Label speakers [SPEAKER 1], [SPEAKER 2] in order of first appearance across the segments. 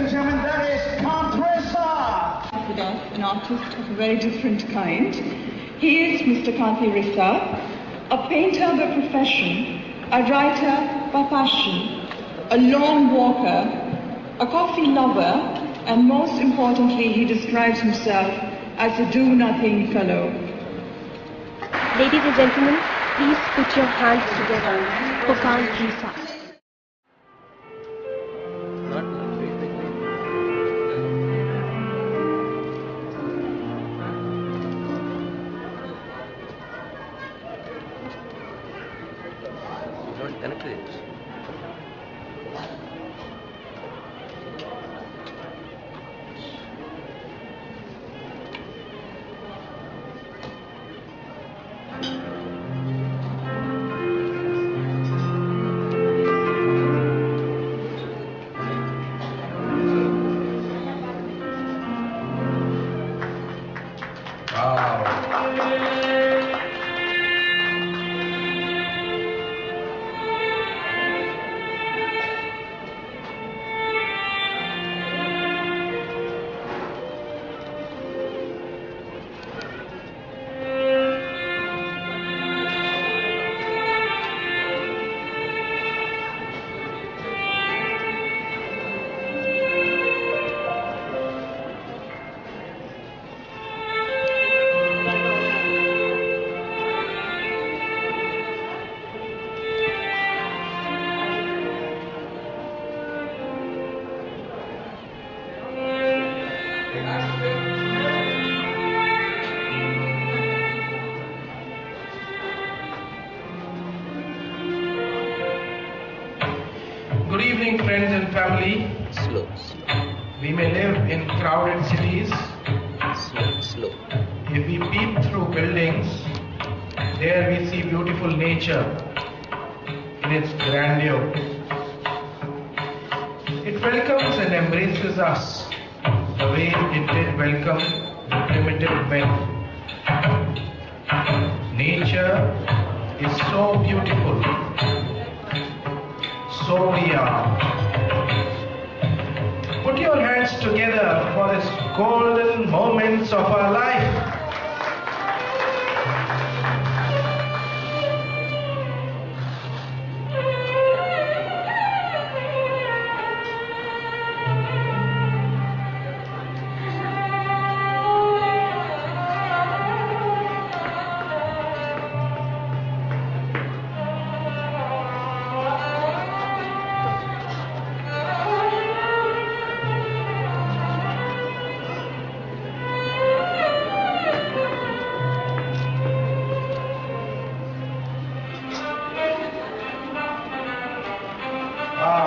[SPEAKER 1] and gentlemen, that is Compressor.
[SPEAKER 2] with us an artist of a very different kind. He is Mr. Kanti Rissa, a painter by profession, a writer by passion, a lawn walker, a coffee lover, and most importantly, he describes himself as a do-nothing fellow.
[SPEAKER 3] Ladies and gentlemen, please put your hands together for Kanth Risa.
[SPEAKER 4] Not connected.
[SPEAKER 1] Wow.
[SPEAKER 5] Friends and family.
[SPEAKER 4] Slow, slow,
[SPEAKER 5] We may live in crowded cities.
[SPEAKER 4] slow, slow.
[SPEAKER 5] If we peep through buildings, there we see beautiful nature in its grandeur. It welcomes and embraces us the way it did welcome the primitive men. Nature is so beautiful, so we are. Put your hands together for this golden moments of our life.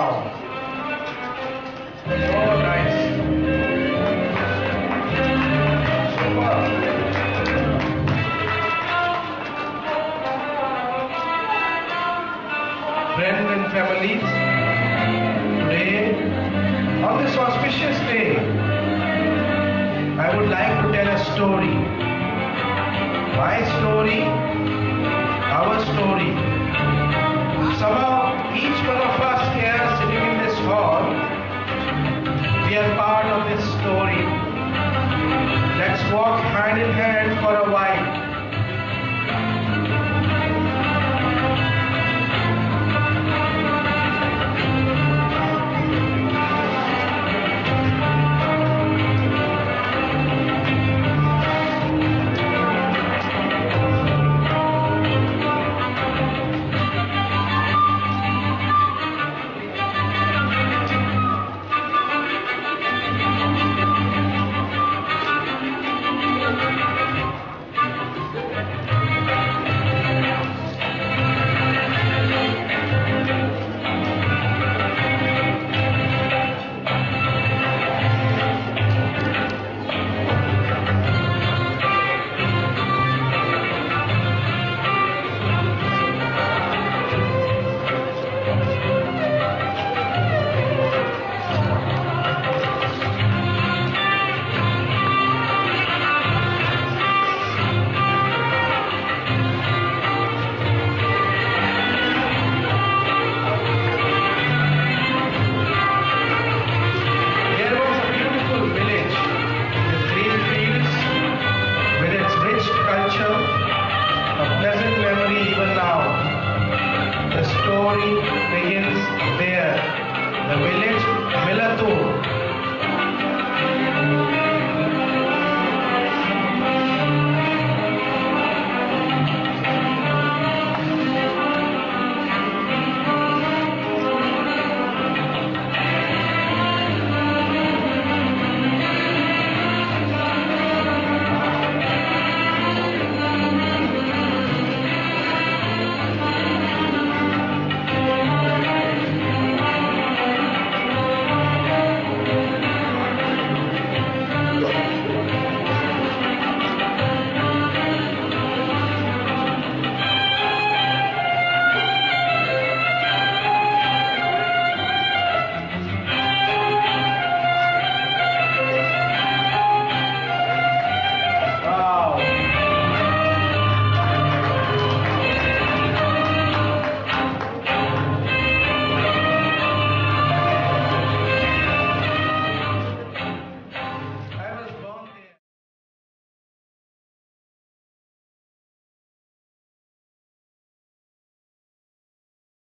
[SPEAKER 5] Wow. Nice. Friends and families, today, on this auspicious day, I would like to tell a story. My story, hand for a while.